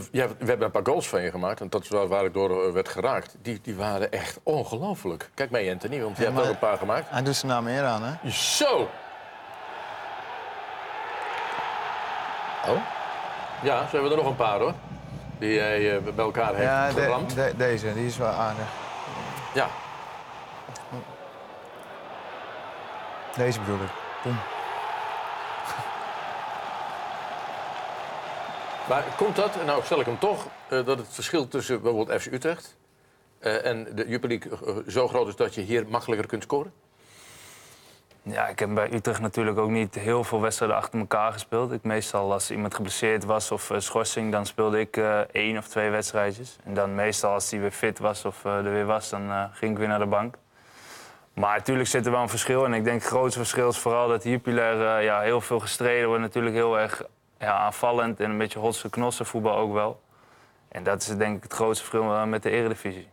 de, ja, we hebben een paar goals van je gemaakt. En dat is waar, waar ik door eh, werd geraakt. Die, die waren echt ongelooflijk. Kijk mee, Anthony, want je hebt ook een paar gemaakt. Hij doet zijn naam meer aan, hè? Zo! Oh? Ja, ze hebben er nog een paar, hoor. Die jij eh, bij elkaar heeft Ja, de- geramd. de- deze, die is wel aardig. Ja. Deze bedoel ik. Boom. Maar komt dat, en nou stel ik hem toch, eh, dat het verschil tussen bijvoorbeeld FC Utrecht eh, en de Jupiler League eh, zo groot is dat je hier makkelijker kunt scoren? Ja, ik heb bij Utrecht natuurlijk ook niet heel veel wedstrijden achter elkaar gespeeld. Ik, meestal als iemand geblesseerd was of schorsing, dan speelde ik één of twee wedstrijdjes. En dan meestal als hij weer fit was of er weer was, dan ging ik weer naar de bank. Maar natuurlijk zit er wel een verschil. En ik denk het grootste verschil is vooral dat Jupiler ja, heel veel gestreden wordt. Natuurlijk heel erg ja, aanvallend en een beetje hotse knossen voetbal ook wel. En dat is denk ik het grootste verschil eh, met de eredivisie.